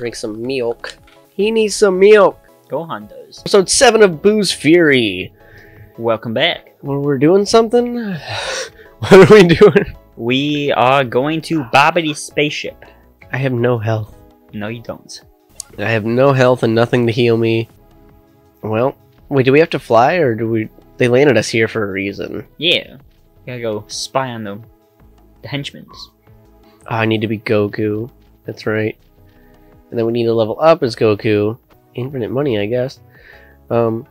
drink some milk. He needs some milk. Gohan does. Episode 7 of Buu's Fury. Welcome back. Well, we're doing something? what are we doing? We are going to Babidi's spaceship. I have no health. No, you don't. I have no health and nothing to heal me. Well, wait, do we have to fly or do we... They landed us here for a reason. Yeah. Gotta go spy on them. the henchmen. Oh, I need to be Goku. That's right. And then we need to level up as Goku. Infinite money, I guess. Um,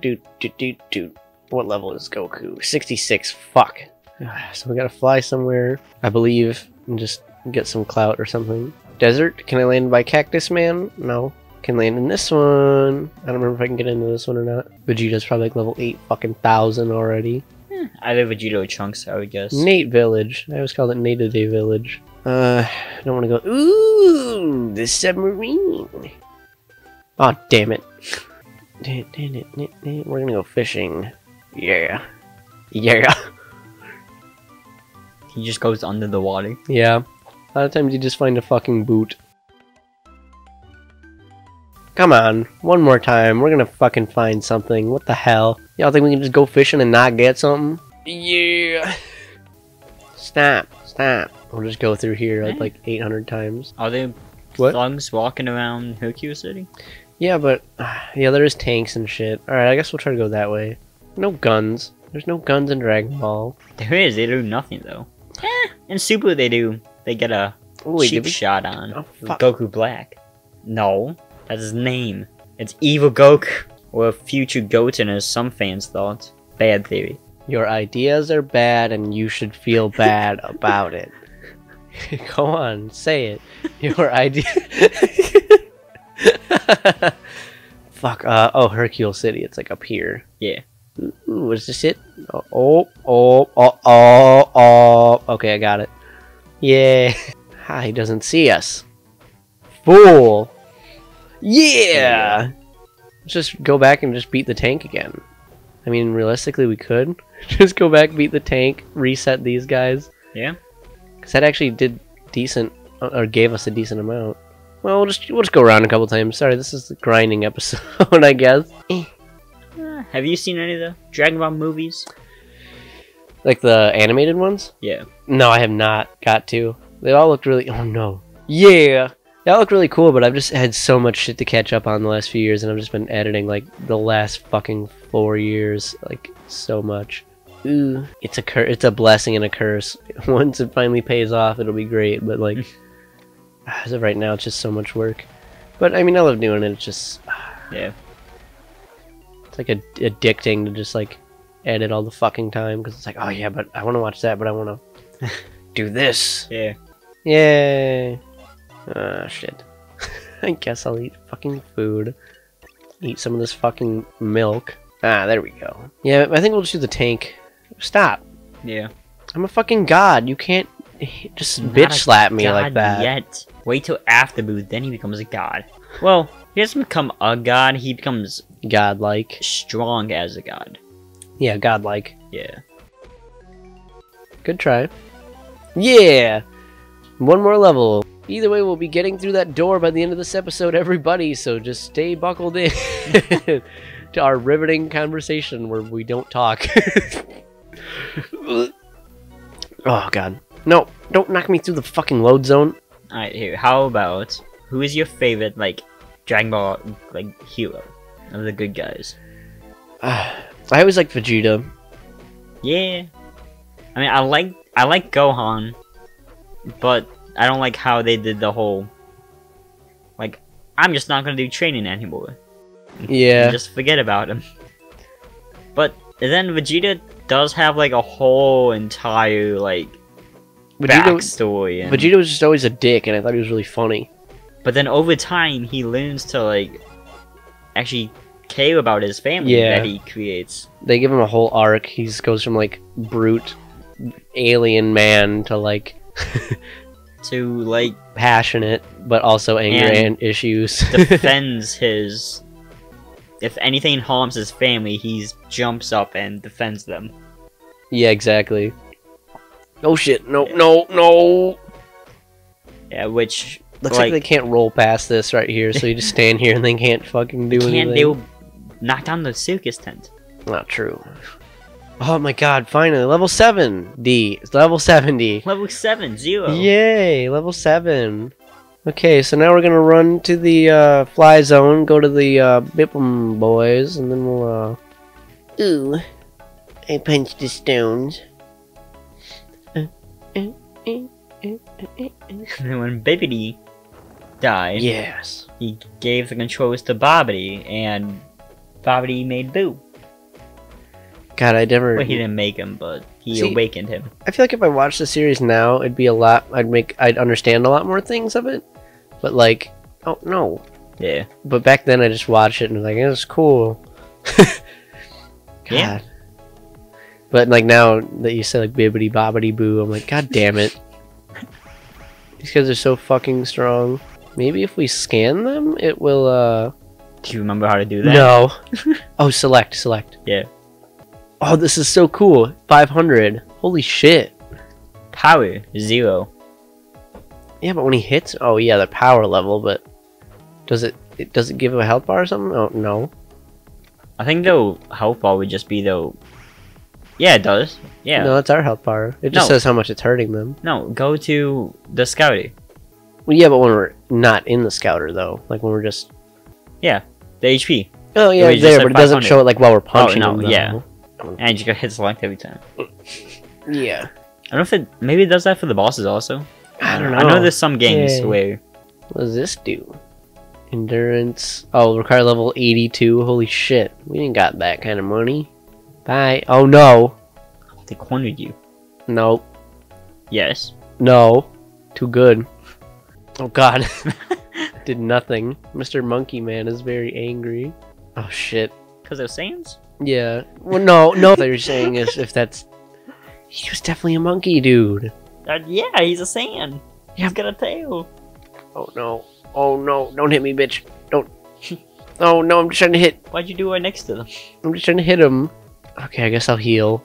dude, dude, dude, dude. What level is Goku? 66. Fuck. So we gotta fly somewhere, I believe, and just get some clout or something. Desert? Can I land by Cactus Man? No. Can land in this one. I don't remember if I can get into this one or not. Vegeta's probably like level 8 fucking thousand already. Eh, either Vegito or Chunks, I would guess. Nate Village. I always called it Nate Day Village. Uh, I don't want to go. Ooh, the submarine. Oh, damn it. We're gonna go fishing. Yeah. Yeah. He just goes under the water. Yeah. A lot of times you just find a fucking boot. Come on, one more time. We're gonna fucking find something. What the hell? Y'all think we can just go fishing and not get something? Yeah. Stop. Stop. We'll just go through here like, like 800 times. Are they What? thugs walking around Hercule City? Yeah, but yeah, there's tanks and shit. All right, I guess we'll try to go that way. No guns. There's no guns in Dragon Ball. There is. They do nothing though. Eh, in Super they do. They get a wait, cheap we? shot on Oh. Goku Black. No, that's his name. It's Evil Goku, or future Goten, as some fans thought. Bad theory. Your ideas are bad, and you should feel bad about it. go on, say it. Your idea. Fuck. Uh, oh, Hercule City. It's like up here. Yeah. Ooh, what is this it? Oh, oh, oh, oh, oh, oh. Okay, I got it. Yeah. Ha, he doesn't see us. Fool. Yeah. Let's just go back and just beat the tank again. I mean, realistically, we could just go back, beat the tank, reset these guys. Yeah. Because that actually did decent, uh, or gave us a decent amount. Well, we'll just we'll just go around a couple times. Sorry, this is the grinding episode, I guess. Uh, have you seen any of the Dragon Ball movies? Like the animated ones? Yeah. No, I have not got to. They all look really. Oh no. Yeah. They all look really cool, but I've just had so much shit to catch up on the last few years, and I've just been editing like the last fucking four years, like so much. Ooh, it's a cur- It's a blessing and a curse. Once it finally pays off, it'll be great. But like, as of right now, it's just so much work. But I mean, I love doing it. It's just Yeah. it's like a- addicting to just like edit all the fucking time because it's like, oh yeah, but I want to watch that, but I want to do this. Yeah. Yay! Ah, shit. I guess I'll eat fucking food. Eat some of this fucking milk. Ah, there we go. Yeah, I think we'll just do the tank. Stop. Yeah. I'm a fucking god. You can't just Not bitch slap me like that. Yet. Wait till after Buu, then he becomes a god. Well, he doesn't become a god, he becomes Godlike. strong as a god. Yeah, godlike. Yeah. Good try. Yeah! One more level. Either way, we'll be getting through that door by the end of this episode, everybody, so just stay buckled in to our riveting conversation where we don't talk. oh, God. No, don't knock me through the fucking load zone. Alright, here, how about who is your favorite, like, Dragon Ball, like, hero of the good guys? I always like Vegeta. Yeah. I mean, I like, I like Gohan, but I don't like how they did the whole, like, I'm just not gonna do training anymore. Yeah. Just forget about him. But then Vegeta does have, like, a whole entire, like, Vegeta, backstory. And, Vegeta was just always a dick, and I thought he was really funny. But then over time, he learns to like actually care about his family Yeah. that he creates. They give him a whole arc. He goes from, like, brute alien man to, like, To like passionate, but also anger And and issues. defends his. If anything harms his family, he jumps up and defends them. yeah, exactly. Oh shit! No, no, no! Yeah, which Looks like, Like- they can't roll past this right here, so you just stand here and they can't fucking do Can't anything. they will knock down the circus tent? Not true. Oh my god, finally, level 7! D. It's level 70. Level seven, zero. Yay, level 7. Okay, so now we're gonna run to the uh, fly zone, go to the uh, Bipham boys, and then we'll, uh... Ooh, I punched the stones. And then when Bibidi died, Yes. he gave the controls to Babidi, and Babidi made Buu. God, I never... Well, he didn't make him, but he See- awakened him. I feel like if I watched the series now, it'd be a lot. I'd make. I'd understand a lot more things of it. But like, oh no. Yeah. But back then, I just watched it and was like, it was cool. God. Yeah. But like now that you said like bibbity bobbity boo, I'm like, God damn it. These guys are so fucking strong. Maybe if we scan them, it will. uh Do you remember how to do that? No. oh, select, select. Yeah. Oh, this is so cool. 500. Holy shit. Power, zero. Yeah, but when he hits, oh yeah, the power level. But does it? It does it give him a health bar or something? Oh no. I think the health bar would just be the. Yeah, it does. Yeah. No, that's our health bar. It just No. says how much it's hurting them. No, go to the scouty. Well, yeah, but when we're not in the scouter though, like when we're just Yeah, The HP. oh yeah, it's there, but it doesn't show it like while we're oh, punching Oh, no, them. yeah. though. And you can hit select every time. yeah. I don't know if it maybe it does that for the bosses also. I don't know. I know there's some games Yeah. where What does this do? Endurance. Oh, require level 82. Holy shit. We ain't got that kind of money. Bye. Oh no. they cornered you. No. Yes. No. Too good. Oh god. Did nothing. Mr. Monkey Man is very angry. Oh shit. Because they're Saiyans? Yeah. Well, no, no. What you're saying is if that's. He was definitely a monkey, dude. Uh, yeah, he's a Saiyan. Yeah. He's got a tail. Oh no. Oh no. Don't hit me, bitch. Don't. Oh no, I'm just trying to hit. Why'd you do right next to them? I'm just trying to hit him. Okay, I guess I'll heal.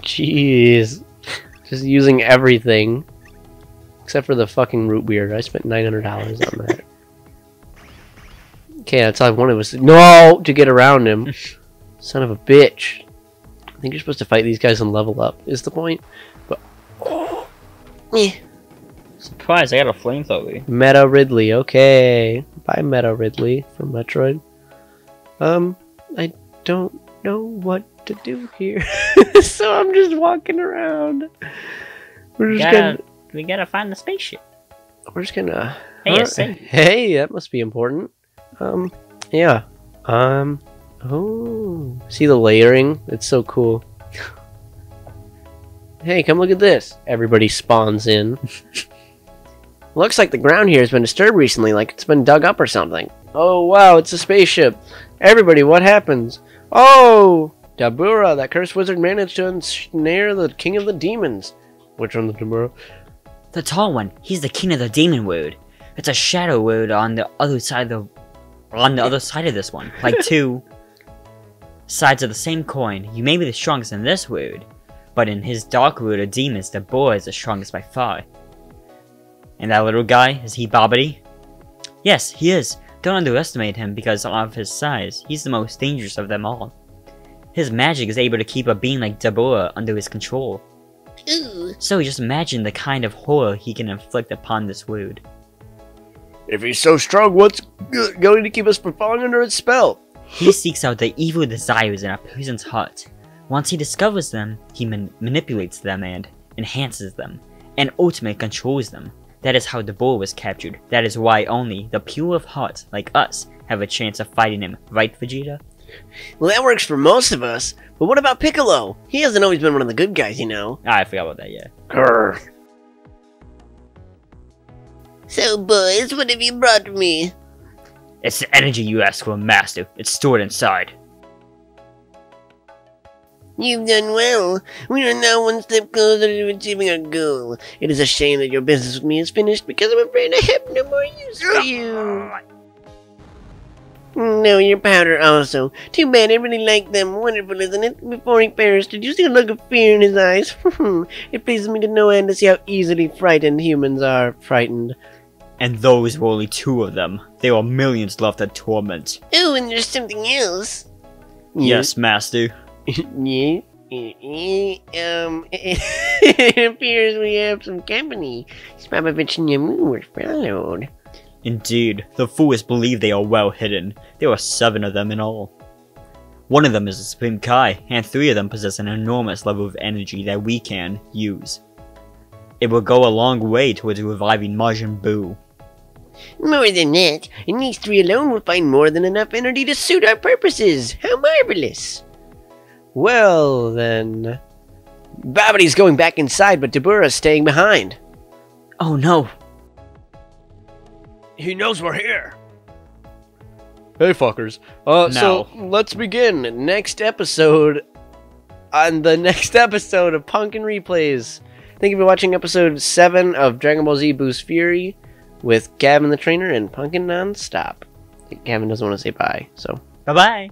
Jeez. Just using everything. Except for the fucking root beer. I spent $900 on that. Okay, that's all I wanted was no to get around him. Son of a bitch. I think you're supposed to fight these guys and level up. Is the point? But eh. Surprise, I got a flamethrower. Meta Ridley. Okay, bye Meta Ridley from Metroid. Um, I don't know what to do here, so I'm just walking around. We're We just gotta, gonna. we gotta find the spaceship. We're just gonna. Hey, Huh? Hey, that must be important. Um, yeah. Um, oh, see the layering? It's so cool. Hey, come look at this. Everybody spawns in. Looks like the ground here has been disturbed recently, like it's been dug up or something. Oh wow, it's a spaceship. Everybody, what happens? Oh, Dabura, that cursed wizard managed to ensnare the king of the demons. Which one, the Dabura? The tall one, he's the king of the demon world. It's a shadow world on the other side of the on the other side of this one. Like two sides of the same coin. You may be the strongest in this world, but in his dark world of demons, the boy is the strongest by far. And that little guy, is he Babidi? Yes, he is. Don't underestimate him because of his size. He's the most dangerous of them all. His magic is able to keep a being like Dabura under his control. So just imagine the kind of horror he can inflict upon this world. If he's so strong, what's going to keep us from falling under its spell? He seeks out the evil desires in a person's heart. Once he discovers them, he man- manipulates them and enhances them, and ultimately controls them. That is how the bull was captured. That is why only the pure of heart, like us, have a chance of fighting him, right, Vegeta? Well, that works for most of us. But what about Piccolo? He hasn't always been one of the good guys, you know. Ah, I forgot about that, yeah. Grr. So, boys, what have you brought me? It's the energy you asked for, Master. It's stored inside. You've done well. We are now one step closer to achieving our goal. It is a shame that your business with me is finished because I'm afraid I have no more use for you. No, your powder also. Too bad I really like them. Wonderful, isn't it? Before he perished, did you see the look of fear in his eyes? it pleases me to no end to see how easily frightened humans are frightened. And those were only two of them. There were millions left at Torment. Oh, and there's something else. Yes, Master. yeah. Um, it appears we have some company. Spopovich and Yamu were followed. Indeed, the fools believe they are well hidden. There are seven of them in all. One of them is a Supreme Kai, and three of them possess an enormous level of energy that we can use. It will go a long way towards reviving Majin Buu. More than that, and these three alone will find more than enough energy to suit our purposes. How marvelous! Well, then. Babidi's going back inside, but Dabura's staying behind. Oh no! He knows we're here. Hey, fuckers. Uh, so let's begin. Next episode. On the next episode of Punkin Replays. Thank you for watching episode 7 of Dragon Ball Z Buu's Fury with Gavin the Trainer and Punkin Nonstop. Gavin doesn't want to say bye, so. Bye bye!